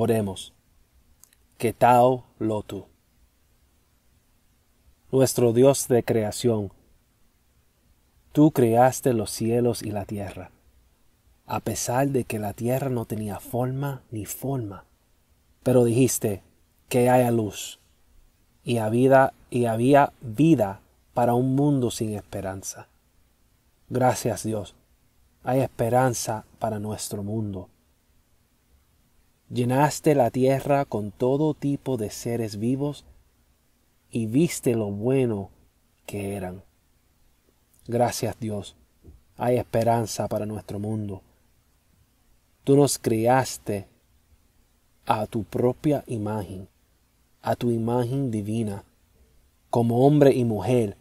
Oremos. Ketao Lotu. Nuestro Dios de creación, tú creaste los cielos y la tierra, a pesar de que la tierra no tenía forma ni forma, pero dijiste que haya luz, y había, y había vida para un mundo sin esperanza. Gracias Dios, hay esperanza para nuestro mundo. Llenaste la tierra con todo tipo de seres vivos y viste lo bueno que eran. Gracias Dios, hay esperanza para nuestro mundo. Tú nos criaste a tu propia imagen, a tu imagen divina, como hombre y mujer,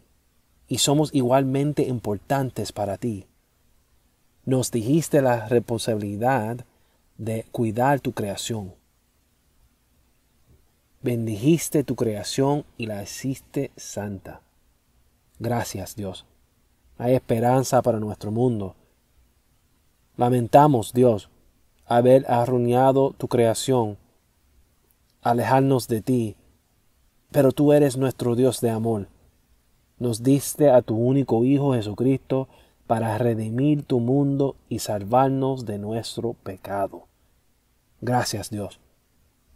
y somos igualmente importantes para ti. Nos dijiste la responsabilidad de cuidar tu creación. Bendijiste tu creación y la hiciste santa. Gracias Dios. Hay esperanza para nuestro mundo. Lamentamos, Dios, haber arruinado tu creación, alejarnos de ti, pero tú eres nuestro Dios de amor. Nos diste a tu único Hijo Jesucristo para redimir tu mundo y salvarnos de nuestro pecado. Gracias Dios.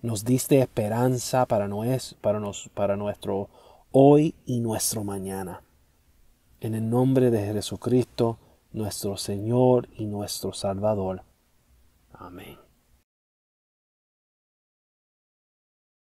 Nos diste esperanza para, para, nuestro hoy y nuestro mañana. En el nombre de Jesucristo, nuestro Señor y nuestro Salvador. Amén.